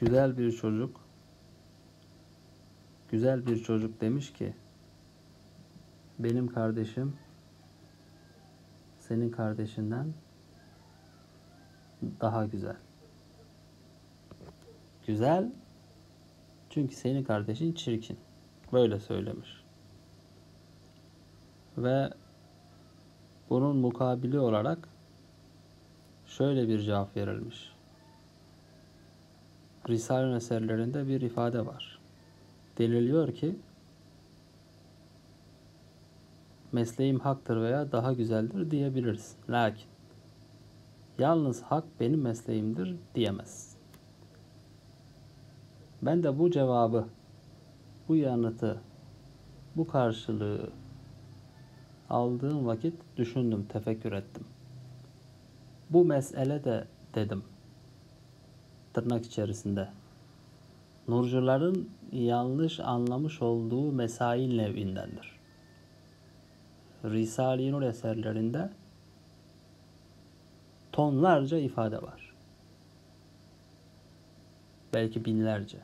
güzel bir çocuk güzel bir çocuk demiş ki benim kardeşim senin kardeşinden daha güzel. Güzel çünkü senin kardeşin çirkin. Böyle söylemiş. Ve bunun mukabili olarak şöyle bir cevap verilmiş. Risale eserlerinde bir ifade var. Deniliyor ki mesleğim haktır veya daha güzeldir diyebiliriz. Lakin yalnız hak benim mesleğimdir diyemez. Ben de bu cevabı, bu yanıtı, bu karşılığı aldığım vakit düşündüm, tefekkür ettim. Bu mesele de dedim tırnak içerisinde nurcuların yanlış anlamış olduğu mesail nevindendir. Risale-i Nur eserlerinde tonlarca ifade var. Belki binlerce.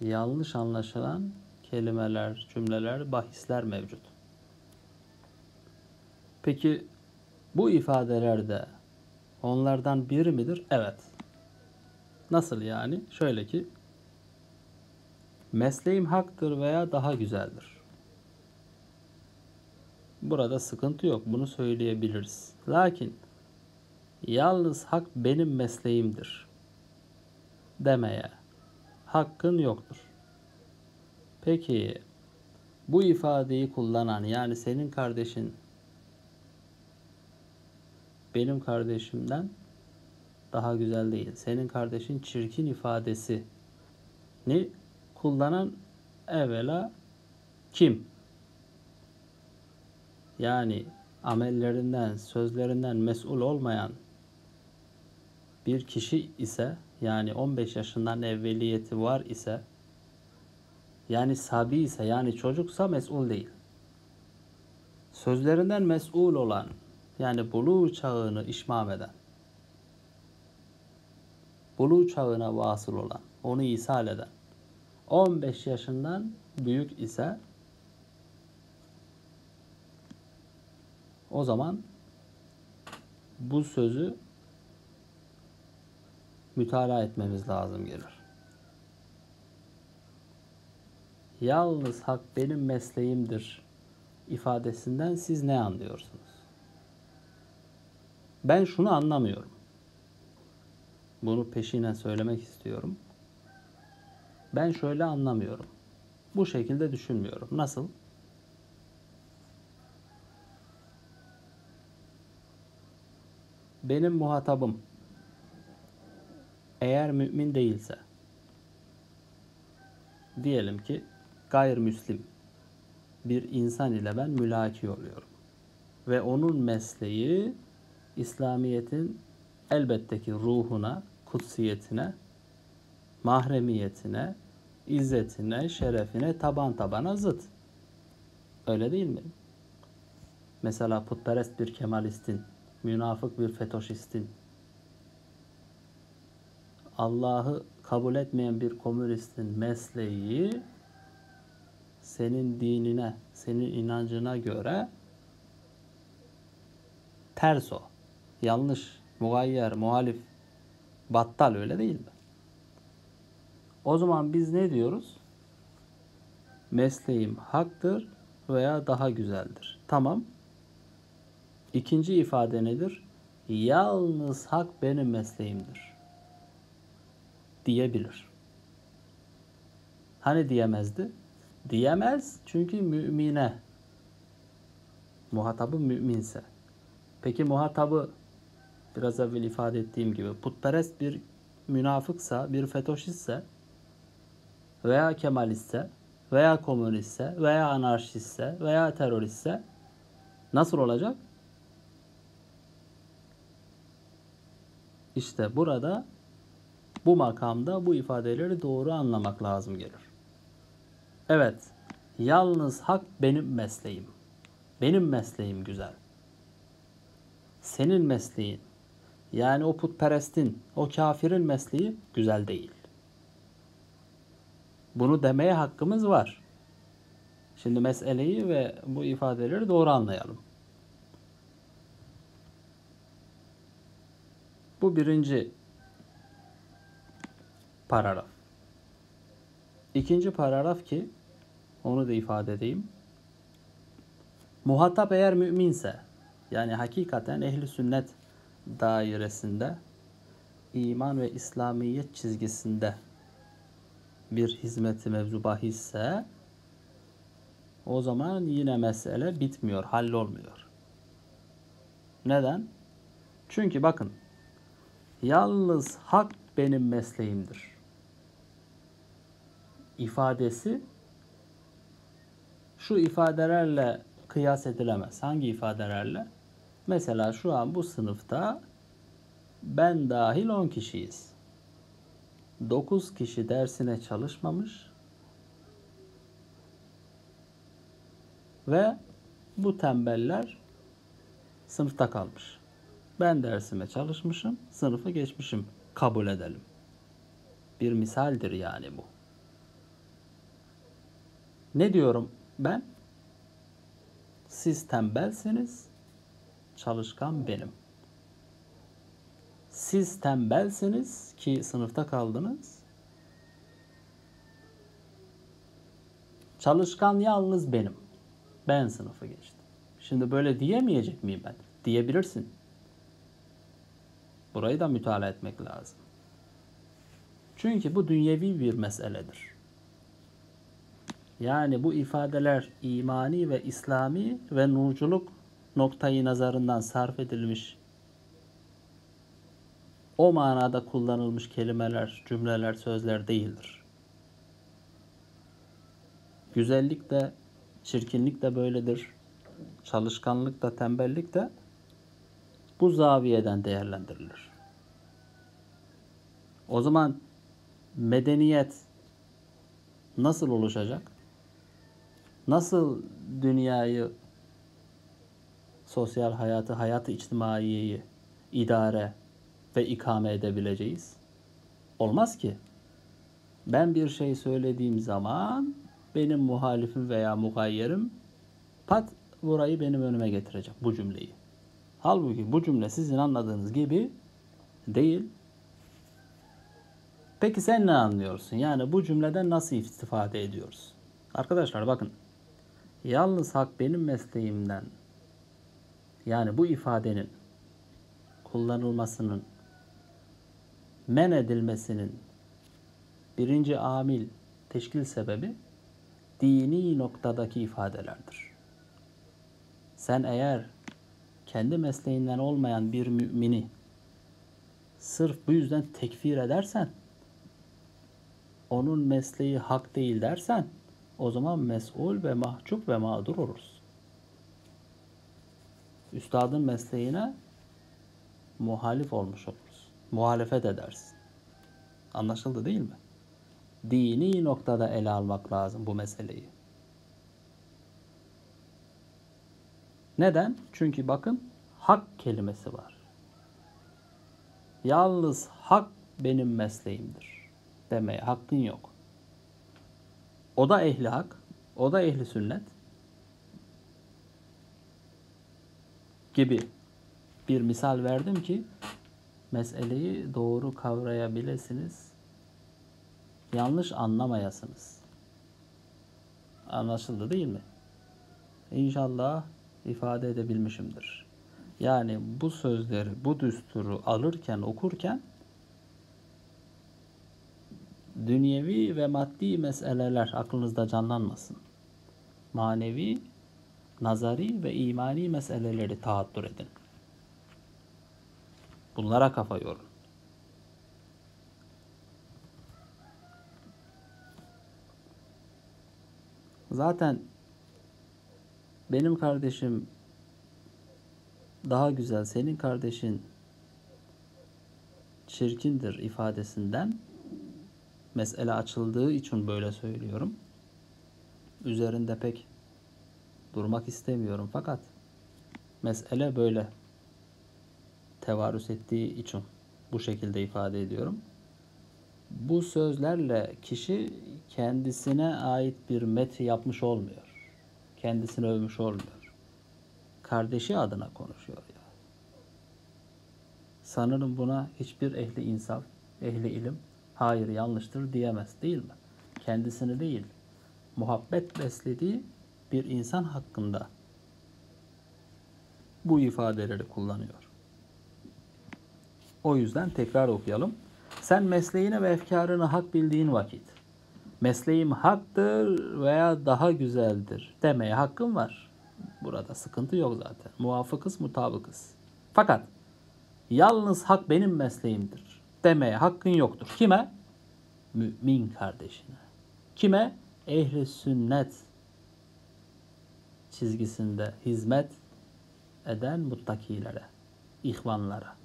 Yanlış anlaşılan kelimeler, cümleler, bahisler mevcut. Peki bu ifadelerde onlardan biri midir? Evet. Nasıl yani? Şöyle ki mesleğim haktır veya daha güzeldir. Burada sıkıntı yok. Bunu söyleyebiliriz. Lakin yalnız hak benim mesleğimdir demeye hakkın yoktur. Peki bu ifadeyi kullanan yani senin kardeşin benim kardeşimden daha güzel değil. Senin kardeşin çirkin ifadesi ni kullanan evvela kim? Yani amellerinden, sözlerinden mesul olmayan bir kişi ise yani 15 yaşından evveliyeti var ise yani sabi ise yani çocuksa mesul değil. Sözlerinden mesul olan yani buluğ çağını işmam eden buluğ çağına vasıl olan, onu ishal eden 15 yaşından büyük ise o zaman bu sözü mütalaa etmemiz lazım gelir. Yalnız hak benim mesleğimdir ifadesinden siz ne anlıyorsunuz? Ben şunu anlamıyorum. Bunu peşinen söylemek istiyorum. Ben şöyle anlamıyorum. Bu şekilde düşünmüyorum. Nasıl? Benim muhatabım eğer mümin değilse diyelim ki gayrimüslim bir insan ile ben mülaki oluyorum. Ve onun mesleği İslamiyet'in elbette ki ruhuna, kutsiyetine, mahremiyetine, izzetine, şerefine taban tabana zıt. Öyle değil mi? Mesela putperest bir kemalistin, münafık bir fetoşistin, Allah'ı kabul etmeyen bir komünistin mesleği senin dinine, senin inancına göre ters o. Yanlış, mugayyer, muhalif, battal öyle değil mi? O zaman biz ne diyoruz? Mesleğim haktır veya daha güzeldir. Tamam. İkinci ifade nedir? Yalnız hak benim mesleğimdir. Diyebilir. Hani diyemezdi? Diyemez çünkü mümine. Muhatabı müminse. Peki muhatabı biraz evvel ifade ettiğim gibi putperest bir münafıksa, bir fetoşistse veya kemalistse veya komünistse veya anarşistse veya teröristse nasıl olacak? İşte burada bu makamda bu ifadeleri doğru anlamak lazım gelir. Evet, yalnız hak benim mesleğim. Benim mesleğim güzel. Senin mesleğin Yani o putperestin, o kafirin mesleği güzel değil. Bunu demeye hakkımız var. Şimdi meseleyi ve bu ifadeleri doğru anlayalım. Bu birinci paragraf. İkinci paragraf ki onu da ifade edeyim. Muhatap eğer müminse yani hakikaten ehli sünnet dairesinde iman ve İslamiyet çizgisinde bir hizmeti mevzu bahisse o zaman yine mesele bitmiyor, hallolmuyor. Neden? Çünkü bakın yalnız hak benim mesleğimdir. ifadesi şu ifadelerle kıyas edilemez. Hangi ifadelerle? Mesela şu an bu sınıfta ben dahil 10 kişiyiz. 9 kişi dersine çalışmamış ve bu tembeller sınıfta kalmış. Ben dersime çalışmışım, sınıfı geçmişim. Kabul edelim. Bir misaldir yani bu. Ne diyorum ben? Siz tembelsiniz, çalışkan benim. Siz tembelsiniz ki sınıfta kaldınız. Çalışkan yalnız benim. Ben sınıfı geçtim. Şimdi böyle diyemeyecek miyim ben? Diyebilirsin. Burayı da mütalaa etmek lazım. Çünkü bu dünyevi bir meseledir. Yani bu ifadeler imani ve İslami ve nurculuk noktayı nazarından sarf edilmiş o manada kullanılmış kelimeler, cümleler, sözler değildir. Güzellik de, çirkinlik de böyledir. Çalışkanlık da, tembellik de bu zaviyeden değerlendirilir. O zaman medeniyet nasıl oluşacak? Nasıl dünyayı, sosyal hayatı, hayatı içtimaiyeyi idare ve ikame edebileceğiz? Olmaz ki. Ben bir şey söylediğim zaman benim muhalifim veya mugayyerim pat burayı benim önüme getirecek bu cümleyi. Halbuki bu cümle sizin anladığınız gibi değil. Peki sen ne anlıyorsun? Yani bu cümleden nasıl istifade ediyoruz? Arkadaşlar bakın. Yalnız hak benim mesleğimden yani bu ifadenin kullanılmasının men edilmesinin birinci amil teşkil sebebi dini noktadaki ifadelerdir. Sen eğer kendi mesleğinden olmayan bir mümini sırf bu yüzden tekfir edersen onun mesleği hak değil dersen o zaman mesul ve mahcup ve mağdur oluruz. Üstadın mesleğine muhalif olmuş oluruz. Muhalefet edersin. Anlaşıldı değil mi? Dini noktada ele almak lazım bu meseleyi. Neden? Çünkü bakın hak kelimesi var. Yalnız hak benim mesleğimdir demeye hakkın yok. O da ehli hak, o da ehli sünnet gibi bir misal verdim ki meseleyi doğru kavrayabilirsiniz. Yanlış anlamayasınız. Anlaşıldı değil mi? İnşallah ifade edebilmişimdir. Yani bu sözleri, bu düsturu alırken, okurken dünyevi ve maddi meseleler aklınızda canlanmasın. Manevi, nazari ve imani meseleleri tahattür edin. Bunlara kafa yorun. Zaten benim kardeşim daha güzel, senin kardeşin çirkindir ifadesinden mesele açıldığı için böyle söylüyorum. Üzerinde pek durmak istemiyorum fakat mesele böyle. tevarüs ettiği için bu şekilde ifade ediyorum. Bu sözlerle kişi kendisine ait bir met yapmış olmuyor. Kendisini övmüş olmuyor. Kardeşi adına konuşuyor ya. Sanırım buna hiçbir ehli insaf, ehli ilim hayır yanlıştır diyemez değil mi? Kendisini değil, muhabbet beslediği bir insan hakkında bu ifadeleri kullanıyor. O yüzden tekrar okuyalım. Sen mesleğini ve efkarını hak bildiğin vakit mesleğim haktır veya daha güzeldir demeye hakkın var. Burada sıkıntı yok zaten. Muvafıkız, mutabıkız. Fakat yalnız hak benim mesleğimdir demeye hakkın yoktur. Kime? Mümin kardeşine. Kime? Ehli sünnet çizgisinde hizmet eden muttakilere, ihvanlara.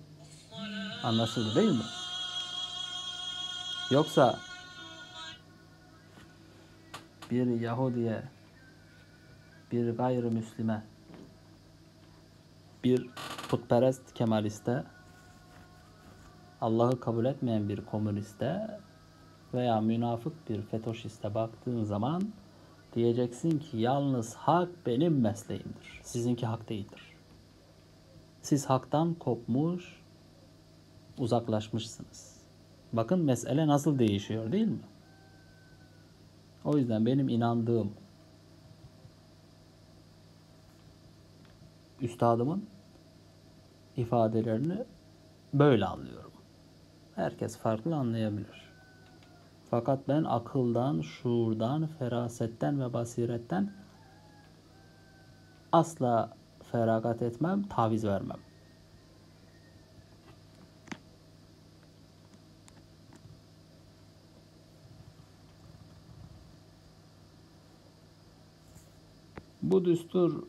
Anlaşıldı değil mi? Yoksa bir Yahudiye, bir gayrimüslime, bir putperest kemaliste, Allah'ı kabul etmeyen bir komüniste veya münafık bir fetoşiste baktığın zaman diyeceksin ki yalnız hak benim mesleğimdir. Sizinki hak değildir. Siz haktan kopmuş, uzaklaşmışsınız. Bakın mesele nasıl değişiyor değil mi? O yüzden benim inandığım üstadımın ifadelerini böyle anlıyorum. Herkes farklı anlayabilir. Fakat ben akıldan, şuurdan, ferasetten ve basiretten asla feragat etmem, taviz vermem. Bu düstur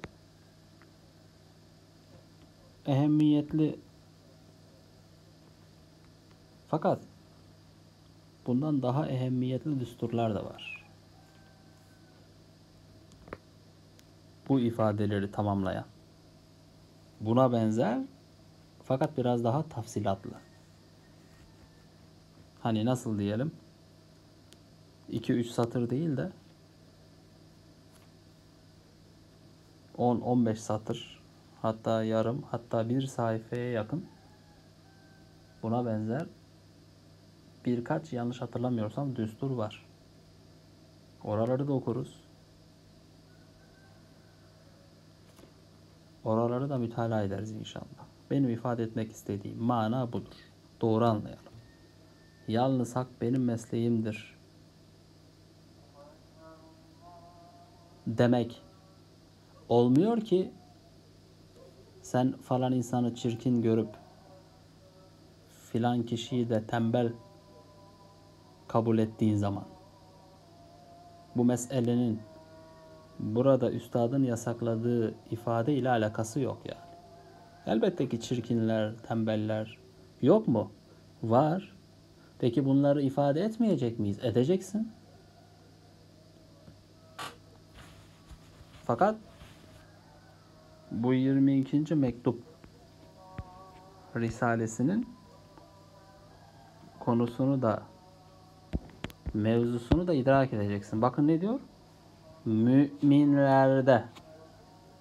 ehemmiyetli fakat bundan daha ehemmiyetli düsturlar da var. Bu ifadeleri tamamlayan. Buna benzer fakat biraz daha tafsilatlı. Hani nasıl diyelim? 2-3 satır değil de 10-15 satır hatta yarım hatta bir sayfaya yakın buna benzer birkaç yanlış hatırlamıyorsam düstur var. Oraları da okuruz. Oraları da mütalaa ederiz inşallah. Benim ifade etmek istediğim mana budur. Doğru anlayalım. Yalnız hak benim mesleğimdir. Demek olmuyor ki sen falan insanı çirkin görüp filan kişiyi de tembel kabul ettiğin zaman bu meselenin burada üstadın yasakladığı ifade ile alakası yok yani. Elbette ki çirkinler, tembeller yok mu? Var. Peki bunları ifade etmeyecek miyiz? Edeceksin. Fakat bu 22. mektup Risalesinin konusunu da mevzusunu da idrak edeceksin. Bakın ne diyor? Müminlerde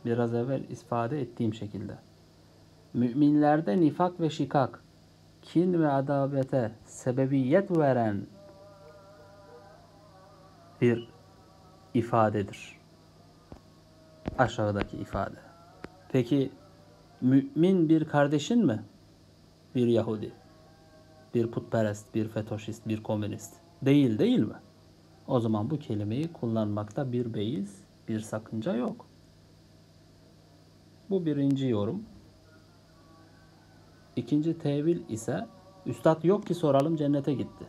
biraz evvel ifade ettiğim şekilde. Müminlerde nifak ve şikak, kin ve adabete sebebiyet veren bir ifadedir. Aşağıdaki ifade. Peki mümin bir kardeşin mi? Bir Yahudi, bir putperest, bir fetoşist, bir komünist. Değil değil mi? O zaman bu kelimeyi kullanmakta bir beyiz, bir sakınca yok. Bu birinci yorum. İkinci tevil ise üstad yok ki soralım cennete gitti.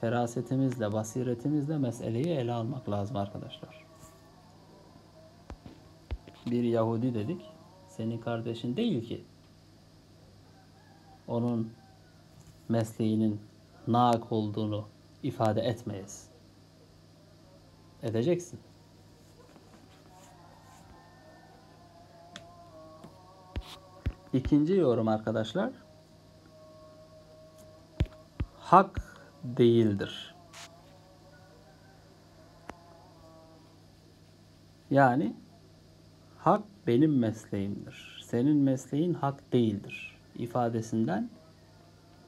Ferasetimizle, basiretimizle meseleyi ele almak lazım arkadaşlar. Bir Yahudi dedik, senin kardeşin değil ki. Onun mesleğinin naak olduğunu ifade etmeyiz. Edeceksin. İkinci yorum arkadaşlar. Hak değildir. Yani hak benim mesleğimdir. Senin mesleğin hak değildir ifadesinden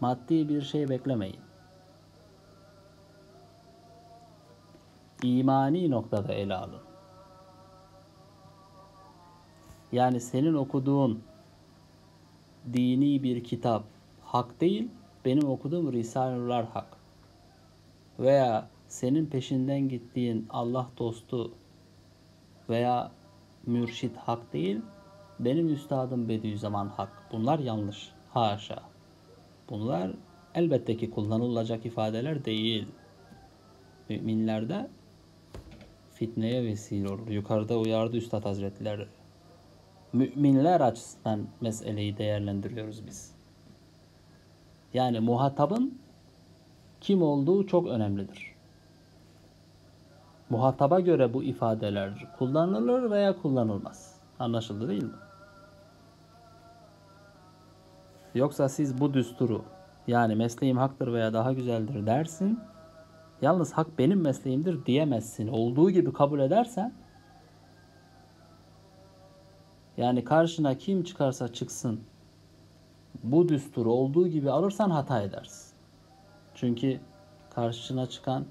maddi bir şey beklemeyin. İmani noktada ele alın. Yani senin okuduğun dini bir kitap hak değil, benim okuduğum Risale-i hak. Veya senin peşinden gittiğin Allah dostu veya mürşit hak değil, benim üstadım Bediüzzaman hak. Bunlar yanlış. Haşa. Bunlar elbette ki kullanılacak ifadeler değil. Müminlerde fitneye vesile olur. Yukarıda uyardı Üstad Hazretleri. Müminler açısından meseleyi değerlendiriyoruz biz. Yani muhatabın kim olduğu çok önemlidir. Muhataba göre bu ifadeler kullanılır veya kullanılmaz. Anlaşıldı değil mi? Yoksa siz bu düsturu yani mesleğim haktır veya daha güzeldir dersin. Yalnız hak benim mesleğimdir diyemezsin. Olduğu gibi kabul edersen yani karşına kim çıkarsa çıksın bu düsturu olduğu gibi alırsan hata edersin. Çünkü karşına çıkan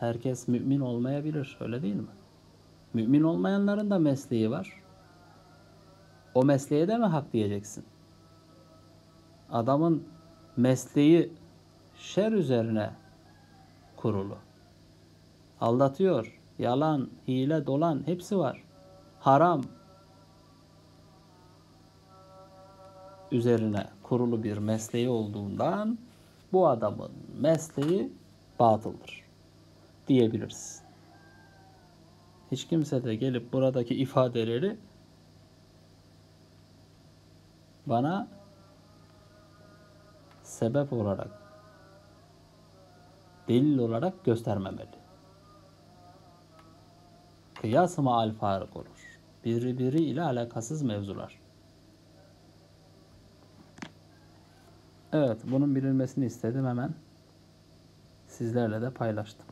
herkes mümin olmayabilir. Öyle değil mi? Mümin olmayanların da mesleği var. O mesleğe de mi hak diyeceksin? Adamın mesleği şer üzerine kurulu. Aldatıyor, yalan, hile, dolan hepsi var. Haram üzerine kurulu bir mesleği olduğundan bu adamın mesleği batıldır diyebiliriz. Hiç kimse de gelip buradaki ifadeleri bana sebep olarak delil olarak göstermemeli. Kıyas al farık olur. Birbiri ile alakasız mevzular. Evet, bunun bilinmesini istedim hemen. Sizlerle de paylaştım.